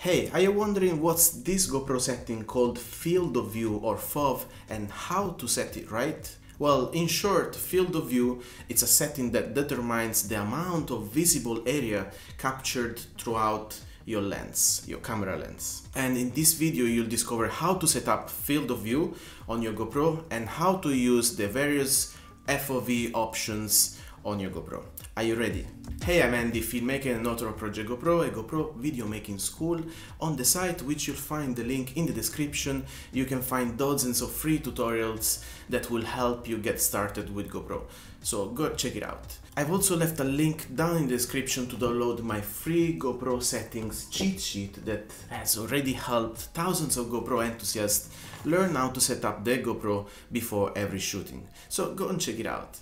Hey, are you wondering what's this GoPro setting called field of view or FOV and how to set it right? Well, in short, field of view it's a setting that determines the amount of visible area captured throughout your lens, your camera lens. And in this video you'll discover how to set up field of view on your GoPro and how to use the various FOV options on your GoPro. Are you ready? Hey, I'm Andy, filmmaker and author of Project GoPro, a GoPro video making school. On the site, which you'll find the link in the description, you can find dozens of free tutorials that will help you get started with GoPro. So go check it out. I've also left a link down in the description to download my free GoPro settings cheat sheet that has already helped thousands of GoPro enthusiasts learn how to set up their GoPro before every shooting. So go and check it out.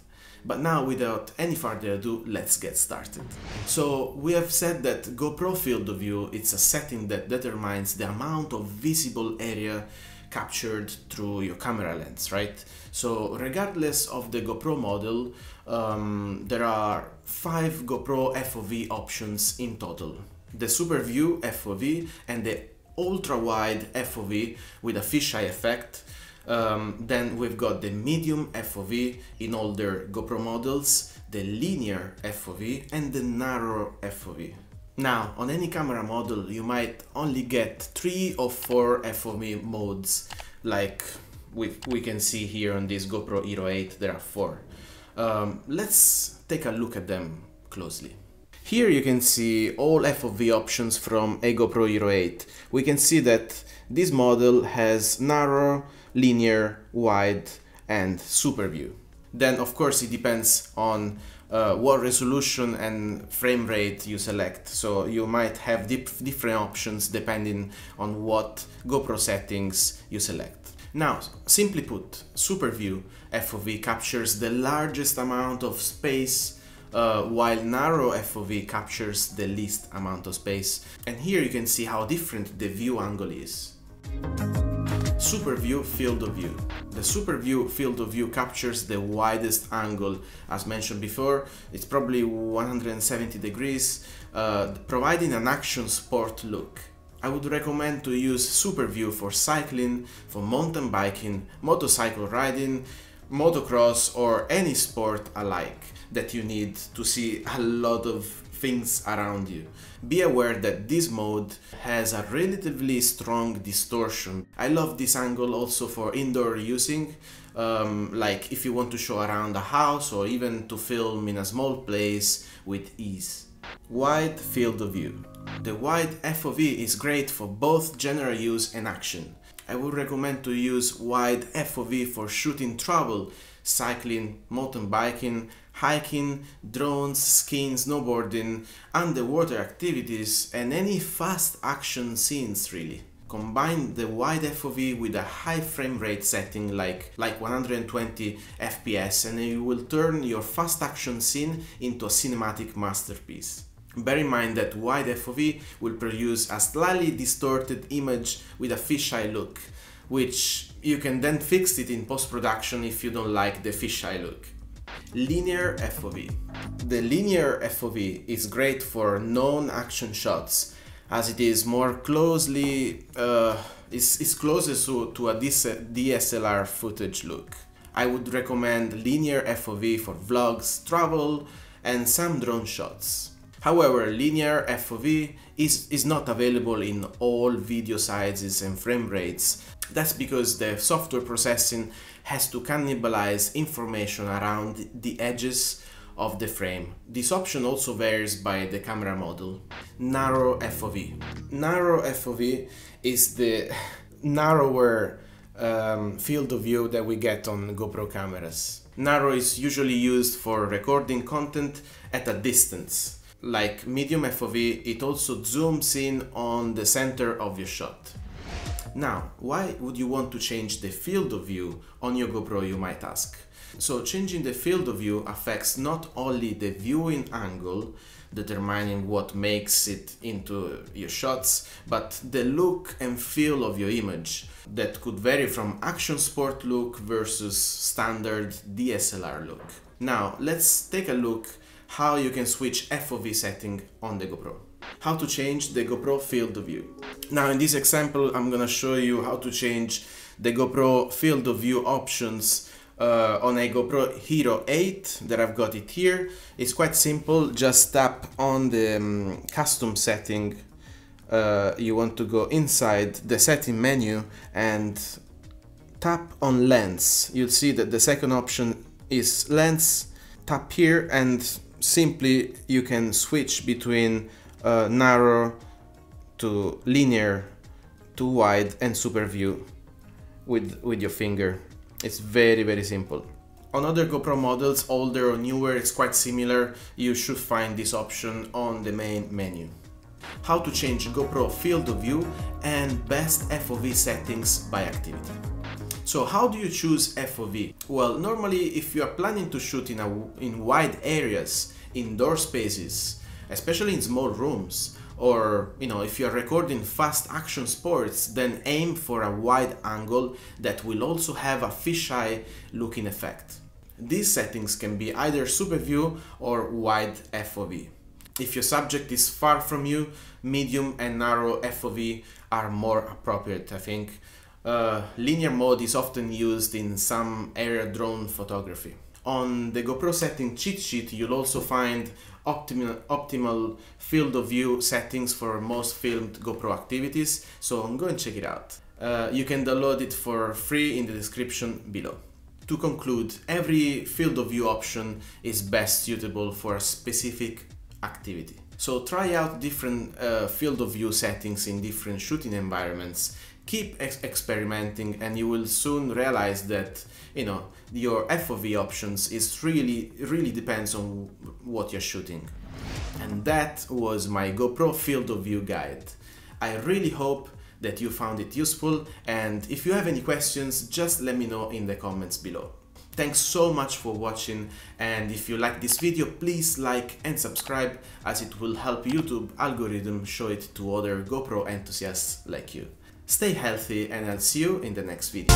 But now without any further ado, let's get started. So we have said that GoPro field of view it's a setting that determines the amount of visible area captured through your camera lens, right? So regardless of the GoPro model, um, there are five GoPro FOV options in total. The Super View FOV and the ultra wide FOV with a fisheye effect um, then we've got the medium FOV in all their GoPro models, the linear FOV and the narrow FOV. Now, on any camera model, you might only get three or four FOV modes, like we, we can see here on this GoPro Hero 8, there are four. Um, let's take a look at them closely. Here you can see all FOV options from a GoPro Hero 8. We can see that this model has narrow, linear, wide and super view. Then of course it depends on uh, what resolution and frame rate you select. So you might have dif different options depending on what GoPro settings you select. Now, simply put, Super View FOV captures the largest amount of space uh, while narrow FOV captures the least amount of space. And here you can see how different the view angle is. Super View Field of View. The Super View Field of View captures the widest angle, as mentioned before, it's probably 170 degrees, uh, providing an action sport look. I would recommend to use Super View for cycling, for mountain biking, motorcycle riding, motocross or any sport alike that you need to see a lot of things around you. Be aware that this mode has a relatively strong distortion. I love this angle also for indoor using, um, like if you want to show around a house or even to film in a small place with ease. Wide field of view. The wide FOV is great for both general use and action. I would recommend to use wide FOV for shooting travel, cycling, mountain biking, hiking, drones, skiing, snowboarding, underwater activities and any fast action scenes really. Combine the wide FOV with a high frame rate setting like, like 120 FPS and you will turn your fast action scene into a cinematic masterpiece. Bear in mind that wide FOV will produce a slightly distorted image with a fisheye look, which you can then fix it in post-production if you don't like the fisheye look. Linear FOV. The linear FOV is great for non-action shots as it is more closely uh, is, is closer to, to a DSLR footage look. I would recommend linear FOV for vlogs, travel and some drone shots. However, linear FOV is, is not available in all video sizes and frame rates. That's because the software processing has to cannibalize information around the edges of the frame. This option also varies by the camera model. Narrow FOV. Narrow FOV is the narrower um, field of view that we get on GoPro cameras. Narrow is usually used for recording content at a distance like medium FOV, it also zooms in on the center of your shot. Now, why would you want to change the field of view on your GoPro, you might ask? So changing the field of view affects not only the viewing angle, determining what makes it into your shots, but the look and feel of your image that could vary from action sport look versus standard DSLR look. Now, let's take a look how you can switch FOV setting on the GoPro. How to change the GoPro field of view. Now in this example I'm gonna show you how to change the GoPro field of view options uh, on a GoPro Hero 8 that I've got it here. It's quite simple, just tap on the um, custom setting. Uh, you want to go inside the setting menu and tap on lens. You'll see that the second option is lens. Tap here and simply you can switch between uh, narrow to linear to wide and super view with, with your finger. It's very, very simple. On other GoPro models, older or newer, it's quite similar. You should find this option on the main menu. How to change GoPro field of view and best FOV settings by activity. So how do you choose FOV? Well, normally if you are planning to shoot in, a, in wide areas, indoor spaces, especially in small rooms, or you know if you're recording fast action sports then aim for a wide angle that will also have a fisheye looking effect. These settings can be either super view or wide FOV if your subject is far from you medium and narrow FOV are more appropriate I think uh, linear mode is often used in some aerial drone photography on the GoPro setting cheat sheet, you'll also find optimal, optimal field of view settings for most filmed GoPro activities, so go and check it out. Uh, you can download it for free in the description below. To conclude, every field of view option is best suitable for a specific activity. So try out different uh, field of view settings in different shooting environments keep ex experimenting and you will soon realize that you know your FOV options is really really depends on what you're shooting. And that was my GoPro field of view guide. I really hope that you found it useful and if you have any questions just let me know in the comments below. Thanks so much for watching and if you like this video please like and subscribe as it will help YouTube algorithm show it to other GoPro enthusiasts like you. Stay healthy and I'll see you in the next video.